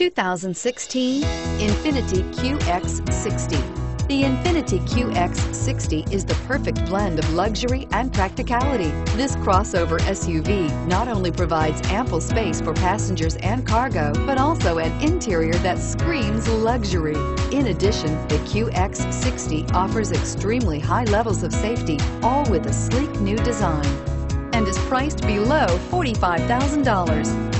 2016 Infiniti QX60. The Infiniti QX60 is the perfect blend of luxury and practicality. This crossover SUV not only provides ample space for passengers and cargo, but also an interior that screams luxury. In addition, the QX60 offers extremely high levels of safety, all with a sleek new design and is priced below $45,000.